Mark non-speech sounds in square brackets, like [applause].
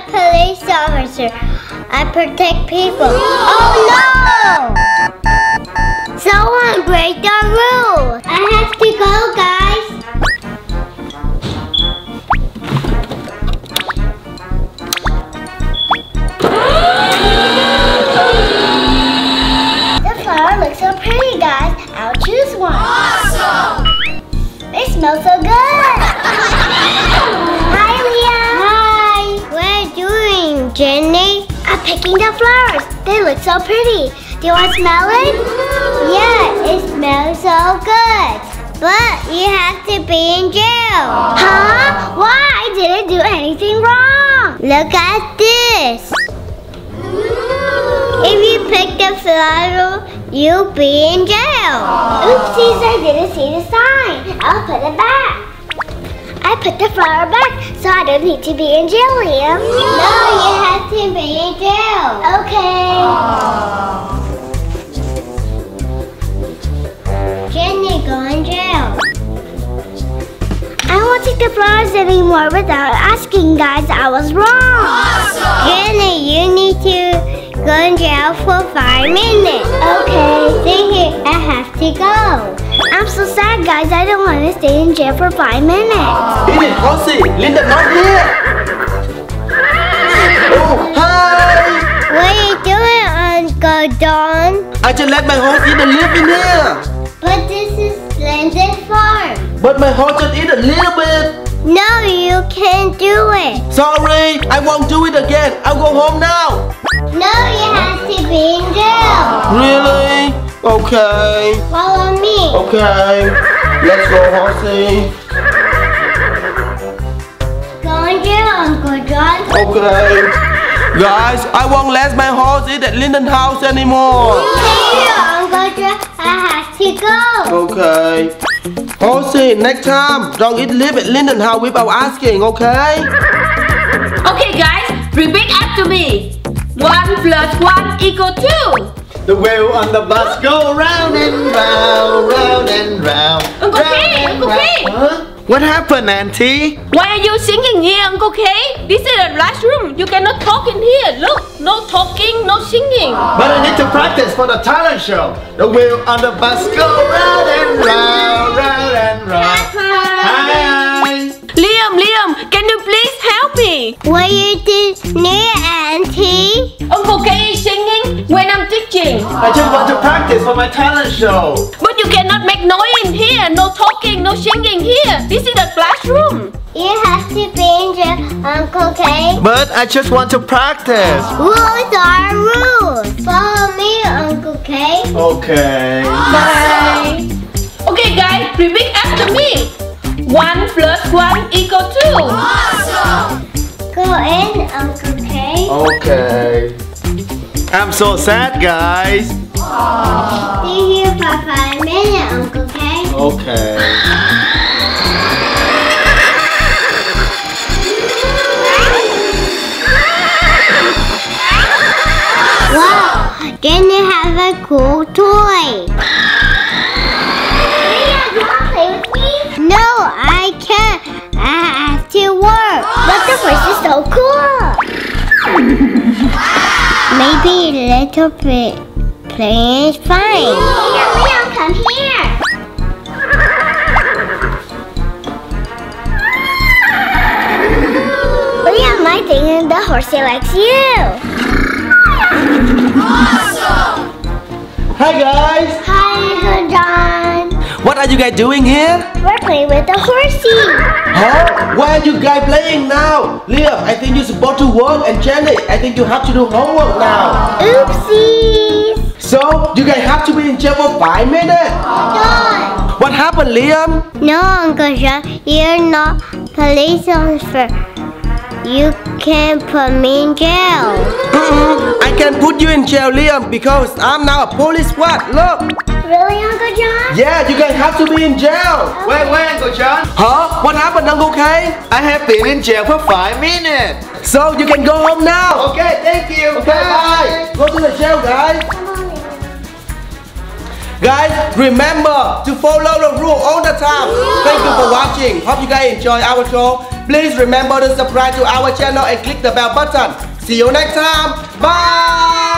a police officer. I protect people. Oh no! Someone break the rules. I have to go, Picking the flowers. They look so pretty. Do you want to smell it? Yeah, it smells so good. But you have to be in jail. Huh? Why? I didn't do anything wrong. Look at this. If you pick the flower, you'll be in jail. Oopsies, I didn't see the sign. I'll put it back. I put the flower back so I don't need to be in jail, Liam. No, you have to be in jail. Okay. Jannie, go in jail. I won't take the flowers anymore without asking, guys. I was wrong. Awesome! Jannie, you need to go in jail for five minutes. Okay, thank you. I have to go. I'm so sad, guys. I don't want to stay in jail for five minutes. Edith, Rosie, Linda not here. Oh, hi. What are you doing, Uncle Don? I just let my horse eat a leaf in here. But this is Linda's farm. But my horse just eat a little bit. No, you can't do it. Sorry, I won't do it again. I'll go home now. No, you have to be in jail. Really? Okay. Follow me. Okay. Let's go, horsey. Go in jail, Uncle John. Okay. Guys, I won't let my horse eat at Linden house anymore. Thank Uncle John. I have to go. Okay. Horsey, next time, don't eat leaf at Linden house without asking, okay? Okay, guys, repeat after me. One plus one equal two. The wheel on the bus go round and round, round and round. Uncle round K, and Uncle round. K. Huh? What happened, Auntie? Why are you singing here, Uncle K? This is a classroom. You cannot talk in here. Look, no talking, no singing. But I need to practice for the talent show. The wheel on the bus go round and round, round and round. Hi. Liam, Liam, can you please help me? What you did I just want to practice for my talent show. But you cannot make noise in here. No talking, no singing here. This is a classroom. You have to be in jail, Uncle K. But I just want to practice. Rules are rules. Follow me, Uncle K. Okay. Bye. Okay, guys, repeat after me. One plus one equal two. Awesome. Go in, Uncle K. Okay. I'm so sad, guys. Stay here for five minutes, Uncle K. Okay. Wow, you have a cool a little bit playing is fine. Leah, [laughs] Leah, come here. Leah, my thinking the horsey likes you. Hi guys. Hi, Uncle John. What are you guys doing here? We're playing with the horsey. Huh? Why are you guys playing now? Liam, I think you're supposed to work and Jannie, I think you have to do homework now. Oopsies. So, you guys have to be in jail for five minutes. What happened, Liam? No, Uncle John, you're not police officer. You can't put me in jail. [laughs] I can put you in jail, Liam, because I'm now a police squad. Look. Really, Uncle John? Yeah, you guys have to be in jail. Wait, wait, Uncle John. Huh? What happened, Uncle i have been in jail for five minutes. So, you can go home now. Okay, thank you. Okay, bye. Go to the jail, guys. Guys, remember to follow the rule all the time. Thank you for watching. Hope you guys enjoy our show. Please remember to subscribe to our channel and click the bell button. See you next time. Bye.